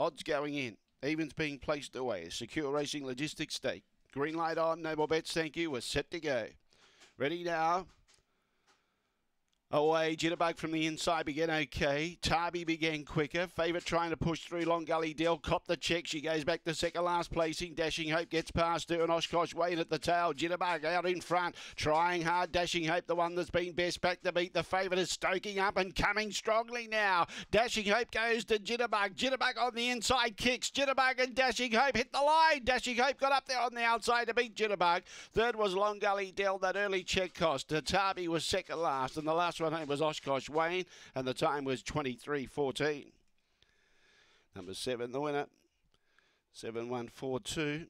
Odds going in. Evens being placed away. Secure Racing Logistics Stake. Green light on. No more bets. Thank you. We're set to go. Ready now. Away, Jitterbug from the inside began okay. Tarby began quicker. Favourite trying to push through Long Gully Dell. Cop the check. She goes back to second last placing. Dashing Hope gets past her and Oshkosh Wayne at the tail. Jitterbug out in front. Trying hard. Dashing Hope, the one that's been best back to beat the favourite, is stoking up and coming strongly now. Dashing Hope goes to Jitterbug. Jitterbug on the inside kicks. Jitterbug and Dashing Hope hit the line. Dashing Hope got up there on the outside to beat Jitterbug. Third was Long Gully Dell. That early check cost. Tarby was second last and the last home was Oshkosh Wayne, and the time was 23.14. Number seven, the winner, 7142.